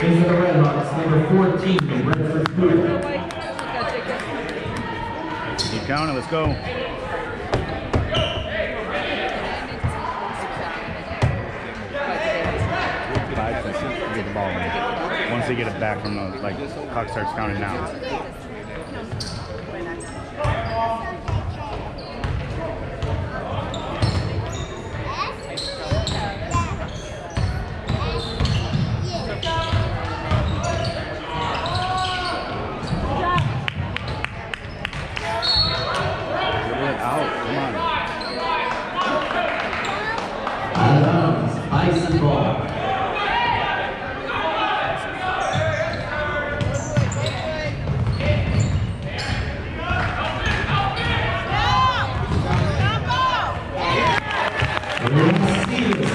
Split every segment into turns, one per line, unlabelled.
For the number 14, Redford.
Keep counting. Let's go. Five. Get the ball in. Once they get it back from the like clock starts counting now. Get it out. Come on.
Out of bounds, Bison ball. Everyone steals.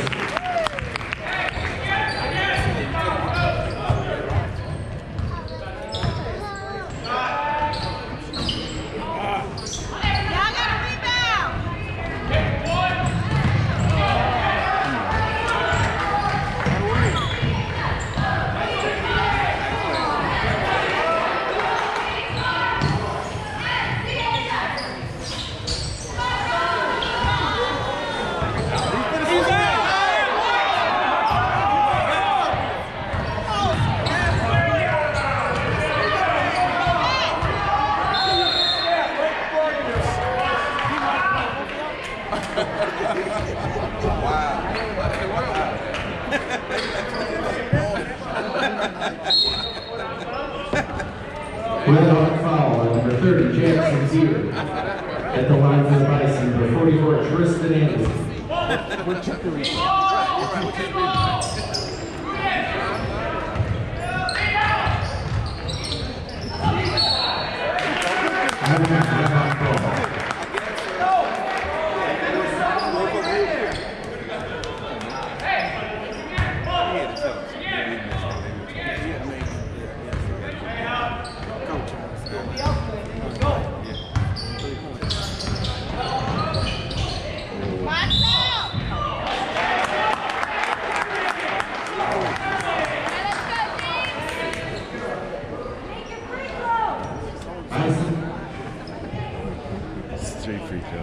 Y'all got a rebound.
Redhawk foul on number 30, Jackson Zero. At the line for the Bison, number 44, Tristan Anderson. Redhawk ball.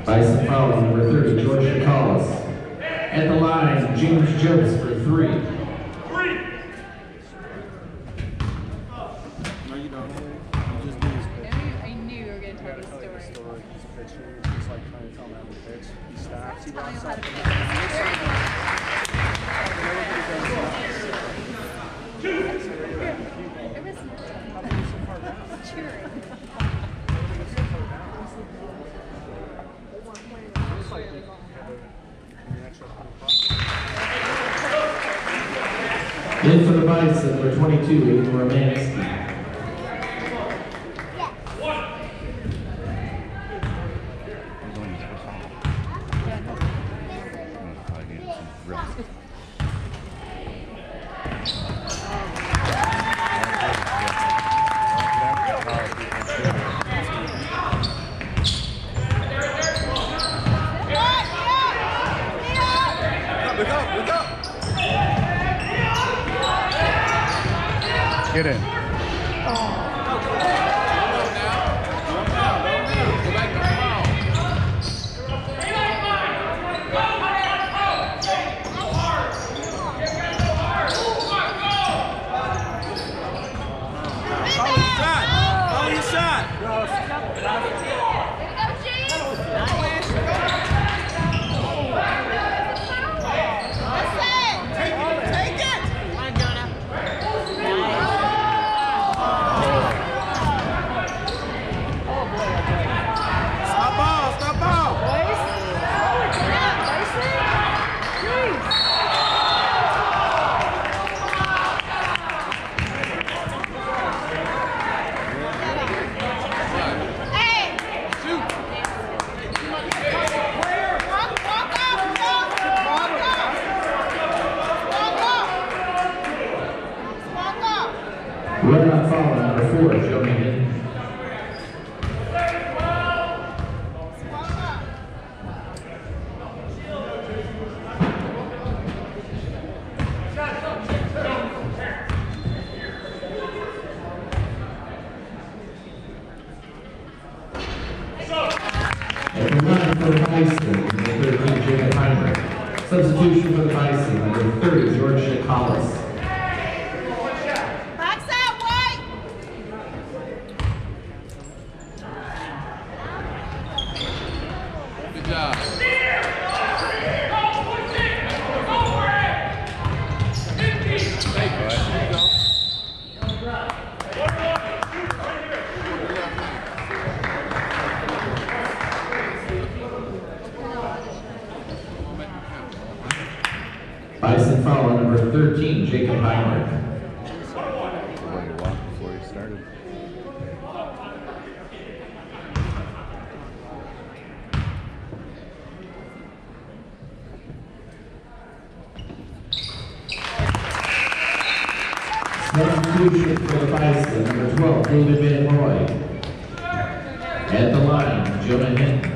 Bison foul on number 30, George Chikalis. At the line, James Jones for three.
No, you don't. You
For the Bison, number 22, Aiden Romansky.
Will not
follow
number four, Joe
Meehan. Substitution
for the Bison, number 30, George Collis.
Bison foul number 13, Jacob Heinrich. for the Bison, number 12, David Van Roy. At the line, Jonah Hinton.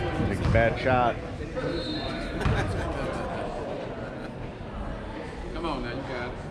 Bad shot.
Come on now, you got it.